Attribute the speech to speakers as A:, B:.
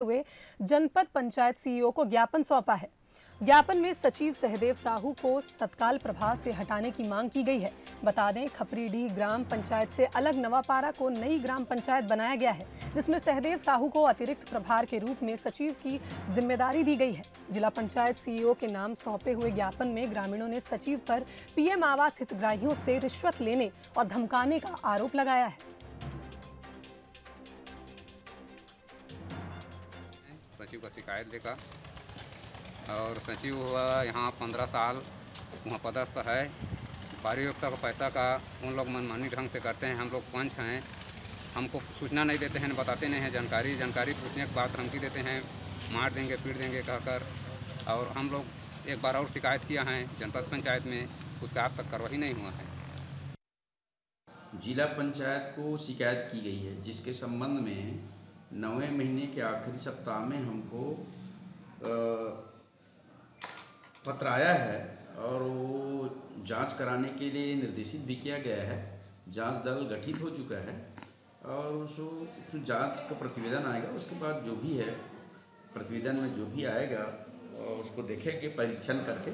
A: हुए, जनपद पंचायत सीईओ को ज्ञापन सौंपा है। ज्ञापन में सचिव सहदेव साहू को तत्काल प्रभाव से हटाने की मांग की गई है। बता दें, खपरीडीह ग्राम पंचायत से अलग नवापारा को नई ग्राम पंचायत बनाया गया है, जिसमें सहदेव साहू को अतिरिक्त प्रभार के रूप में सचिव की ज़िम्मेदारी दी गई है। जिला पंचायत सीईओ के नाम सौंपे हुए ज्ञापन में ग्रामीणों ने सचिव पर पीएम आवास हितग्राहियों से रिश्वत लेने और धमकाने का आरोप लगाया है।
B: सचिव का शिकायत देकर और सचिव हुआ यहाँ पंद्रह साल, वहाँ पदस्थ है। पारियोक्ता का पैसा का उन लोग मनमानी ढंग से करते हैं, हम लोग पंच हैं। हमको सूचना नहीं देते हैं, बताते नहीं हैं, जानकारी जानकारी पूछने के बाद धमकी देते हैं, मार देंगे, पीट देंगे कहकर। और हम लोग एक बार और शिकायत किया है, जनपद पंचायत में, उसका आज तक कार्रवाई नहीं हुआ है।
C: जिला पंचायत को शिकायत की गई है, जिसके संबंध में नवें महीने के आखिरी सप्ताह में हमको पत्र आया है और वो जाँच कराने के लिए निर्देशित भी किया गया है। जाँच दल गठित हो चुका है और उस जाँच का प्रतिवेदन आएगा, उसके बाद जो भी है, प्रतिवेदन में जो भी आएगा उसको देखेंगे, परीक्षण करके।